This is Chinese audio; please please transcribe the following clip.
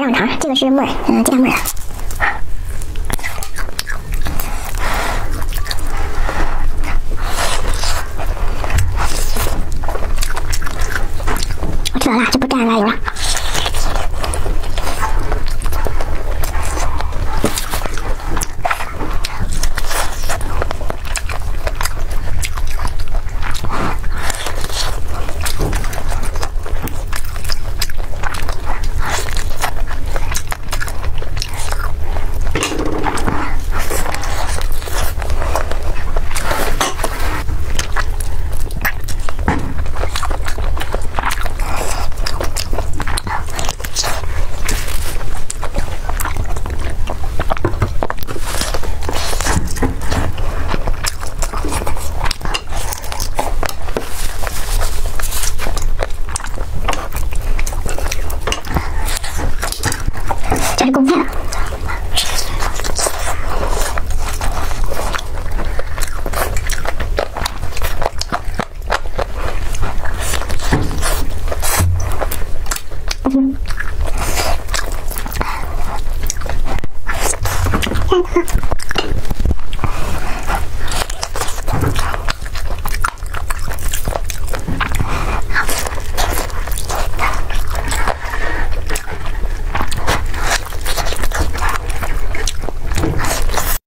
让我尝尝，这个是木耳，嗯，鸡蛋木耳。我知道了，就不蘸辣油了。这是贡菜了。嗯。看看。